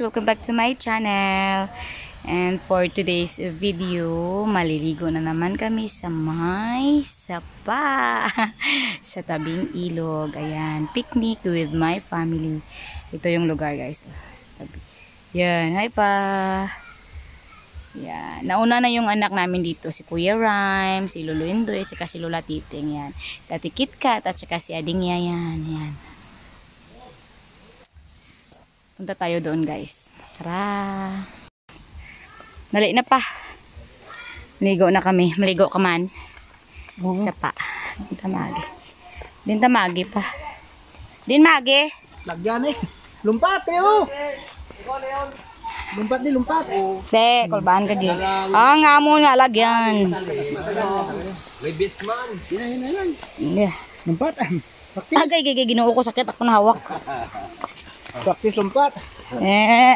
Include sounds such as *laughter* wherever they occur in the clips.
Welcome back to my channel. And for today's video, maliligo na naman kami sa may sapa. *laughs* sa tabing ilog. Ayan, picnic with my family. Ito yung lugar guys. Sa tabi. Yan, hi pa. Yan. Nauna na yung anak namin dito. Si Kuya Rhyme, si Lolo Indoy, saka si Lola Titing. Yan. Si Ate at saka si Ading Yayan. Yan. Punta tayo doon guys. Tara. Dali na pa. Maligo na kami. Maligo ka man. Isa pa. Din tamagi. Din tamagi pa. Din magi. Lagyan eh. Lumpat kayo. Lumpat ni lumpat. De, kulbaan ka din. Ah, nga mo nga lagyan. May bits man. Hina, hina lang. Yeah. Lumpat. ah. Agay, gay, gay, ginoo ko sakit. Ako nahawak. *laughs* Practice lumpat. Eh.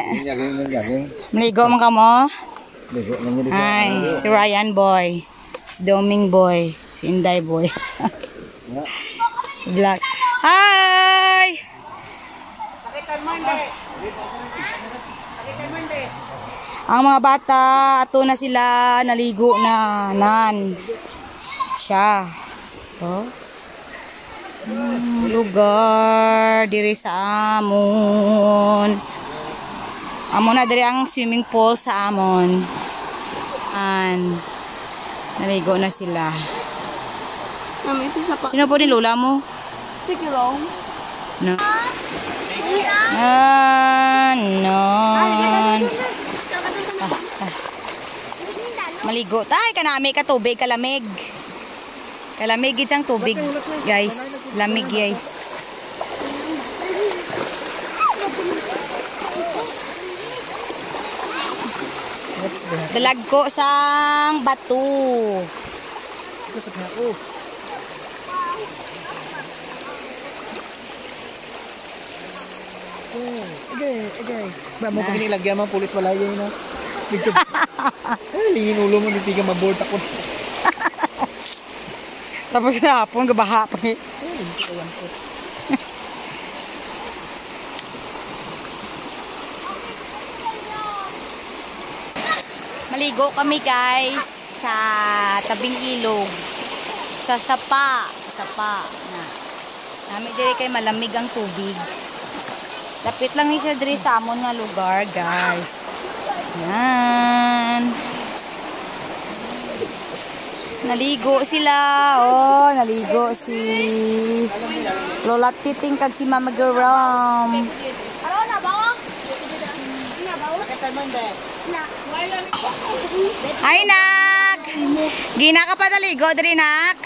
Maligo man ka mo. Ligo lang yun. Ay, si Ryan boy. Si Doming boy. Si Inday boy. *laughs* Black. Hi! Ang mga bata, ato na sila, naligo na, nan. Siya. Oh. Lugar, diri sa amon. Amo na diri ang swimming pool sa amon. An. Naligo na sila. Sino po ni lola mo? Lang. No. Ah, non. Maligo. Tay, kanami ka tubig, kalamig. Kalamig isang tubig, guys. Lamig, guys. Dalag ko sang bato. Ito sa ako. Agay, agay. Ba mo pag lagyan man pulis wala yun na. Dito. *laughs* Eh, lingin ulo mo hindi ka maboard ako. Tapos na hapon, gabaha pa. Eh, hindi ko. Maligo kami guys sa tabing ilog. Sa sapa. Sapa. Na. Nami dire kay malamig ang tubig. Lapit lang ni siya sa amon nga lugar guys. Yan. Naligo sila. Oh, naligo si Lola Titing kag si Mama Garam. Ano na ba? Ay, nak! Gina ka pa naligo, dali, nak?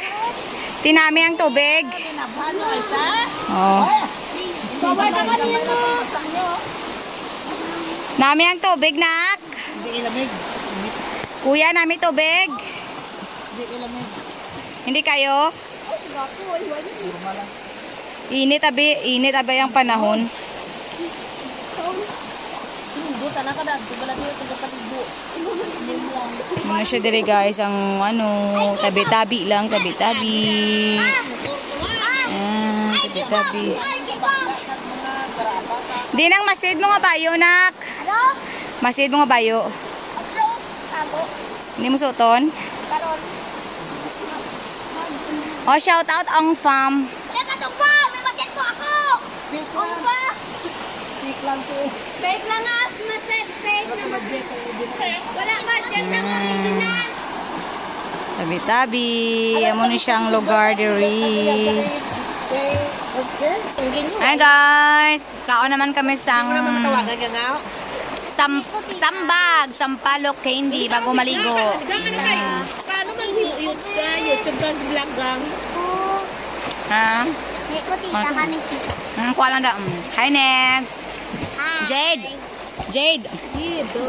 Tinami ang tubig. Oh. Nami ang tubig, nak? Kuya, nami tubig. Hindi ilamig. Hindi kayo? Init abi, init abi ang panahon. Ano siya dili guys, ang ano, tabi-tabi lang, tabi-tabi. Ah, tabi-tabi. Di nang masid mo nga bayo, nak. Ano? Masid mo nga bayo. Tago. Hindi mo suoton? Karon. Oh, shout out ang fam. Teka to pa. May maset mo ako. Fake Ano lang. ba? Fake lang to. Fake lang nga. Maset. Fake na maset. Wala maset na original. Tabi-tabi. Amo ni siyang lugar diri. Hi guys. Kaon naman kami sang Tawagan ka nga. sam sambag, sampalok candy bago maligo. Ah. Paano mag YouTube kang vlog gang? Ha? Hindi ko tita kami tita. Hmm, kuha lang da. Mm. Hi next. Jade. Jade. Dito.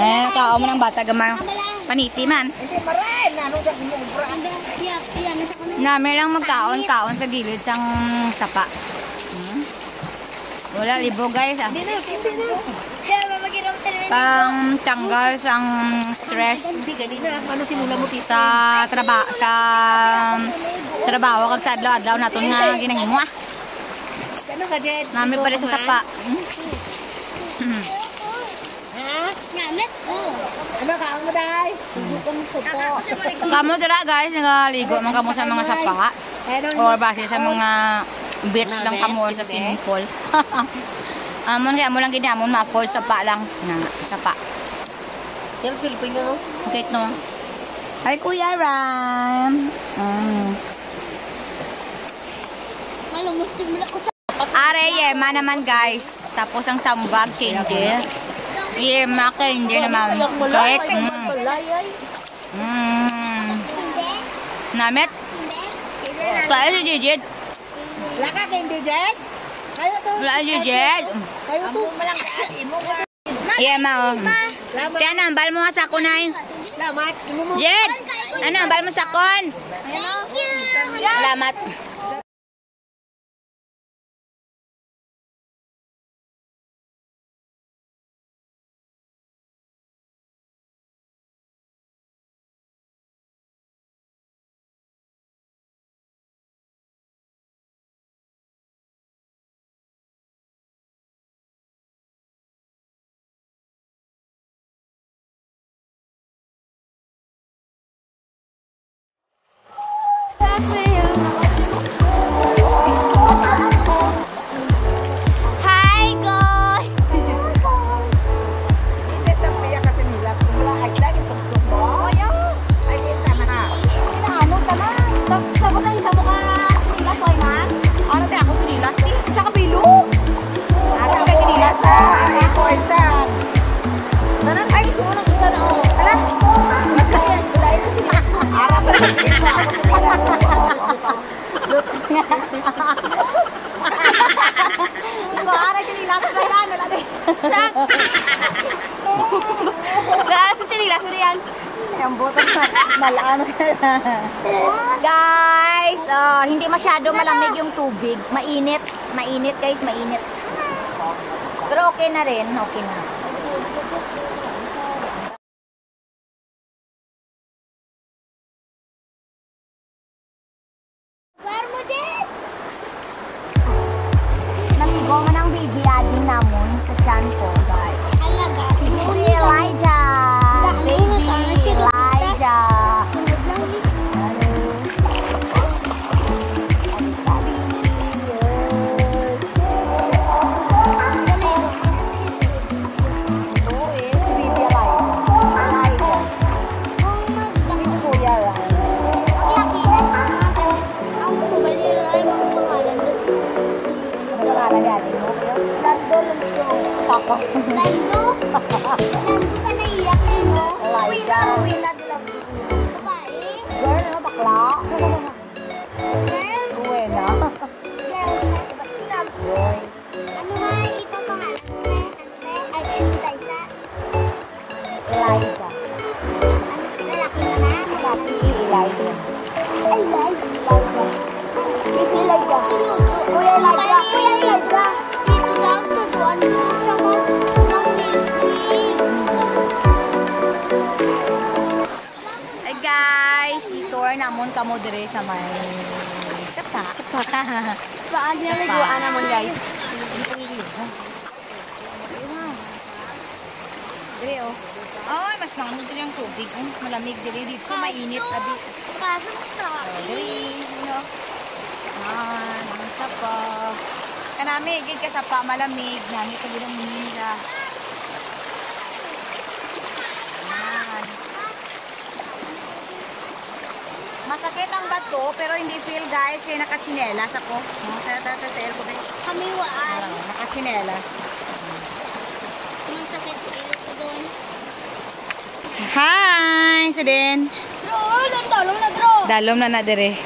Eh, kao mo ng bata gamay. Paniti man. Hindi maray. Nano ka mo brand. Yeah, yeah, nasa ko na. Nami lang magkaon-kaon sa gilid sang sapa. Hmm? Wala libo guys ah. Hindi na. Hindi na. Pang tanggal sang stress sa trabaho sa trabaho kag sa adlaw-adlaw naton nga ginahimo ah. Nami pala sa sapa. Ano ka mo. Kamo dira guys, nagaligo man kamo sa mga sapa. Or base sa mga beach lang kamo sa swimming *laughs* pool. Amon kaya mo lang ginamon ma-fall sapa lang. Nga, sapa. Yan, Filipino, no? Okay no. Hi Kuya Ram. Mm. Din mo ko sa Are yema naman guys. Tapos ang sambag candy. Yema candy naman. Cake. Mm. Mm. Namit. Kaya si Jijit. Laka? Kayo to. Wala si Jijit. Kayo to. Yema oh. Kaya nambal mo nga sa. Salamat. Imo mo. Jed! Ano, ambal mo sakon? Thank you. Salamat. Wala sa sinilas na yan. Ang buto na. Nalaan Guys, ah, hindi masyado malamig yung tubig. Mainit. Mainit guys, mainit. Pero okay na rin. Okay na. Lugar mo ang baby ading namon sa chan Papa. Kamo dire sa may sapa. Sapa. Saan niya liguan namon guys? Dire oh. Ay, mas namon dire ang tubig. Ay, malamig dire dito, mainit abi. Kaso sa dire, no. Ah, ang sapa. Kanami gid ka sapa malamig, nami ka bilang minira. Ayan. Masakit ang bato, pero hindi feel guys, kaya nakachinelas ako. Oh, tara, tara, tara, ko ba? kami waan. Parang nakachinelas. Ang sakit ko doon. Hi! Sa din. Bro, landalo na bro. Dalom na na dire.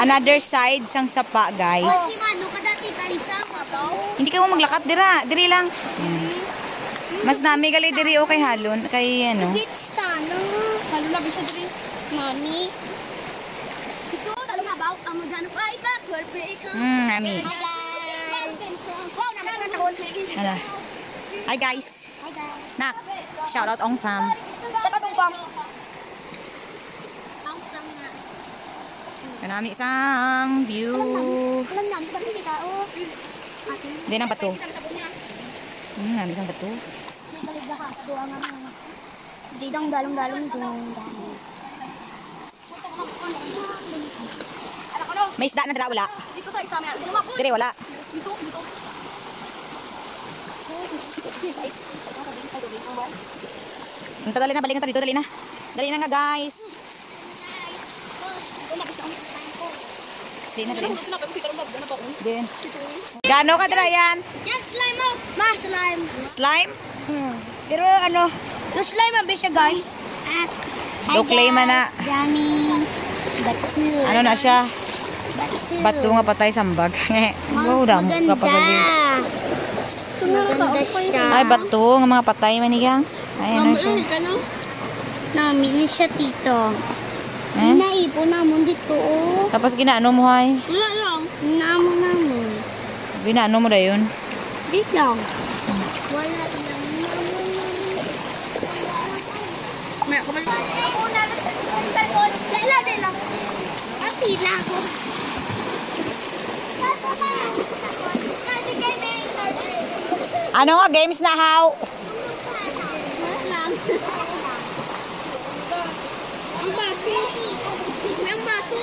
Another side sang sapa, guys. Oh, si Mano ka dati talisa ka to. Hindi ka mo maglakat dira, diri lang. Yan. Mas nami gali diri o kay halon, kay ano. Beach tano. Halo na bisa diri. Mami. Na pa iba. Perfect. Hmm, nami. Hi guys. Wow, naman na tawon. Hala. Hi guys. Hi guys. Nak, shout out Ong Fam. Sa katong pam. Ang sang na. Kanami sang view. Alam namin hindi ka oh. Ate. Hindi ng bato. Hmm, namin bato. Balik ka doon nga mo. Di dang dalong-dalong doon. May isda na dala wala. Dito sa isa may. Dire wala. Dito, dito. Ang dali na, balik na dito, dali na. Dali na nga guys. Dali na, dali na. Din. Gano ka dala yan? Yan, slime mo. Ma, slime. Slime? Pero ano, yung slime ang siya guys. At, Do clay man na. Yummy. Ano na siya? Batsu. Bato nga patay sambag. Wow, damo ka pa gali. Maganda siya. Ay, bato nga mga patay manigang. Ay, ano siya? Namin ni siya tito. Eh? Naipo namon dito oh. Tapos ginaano mo hay? Wala lang. Namon namon. Ginaano mo da yun? Wait lang. Wala lang. May ako man. Dala, dala. Ati lang ako. Ano nga games na how? Ang baso. Ang baso.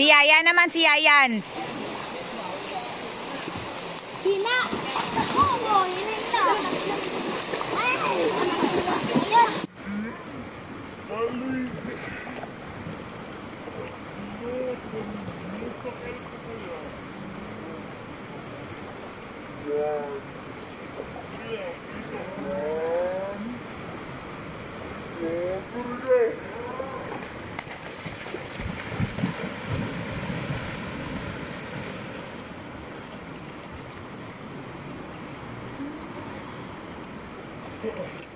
Si Yayan naman, si Yayan.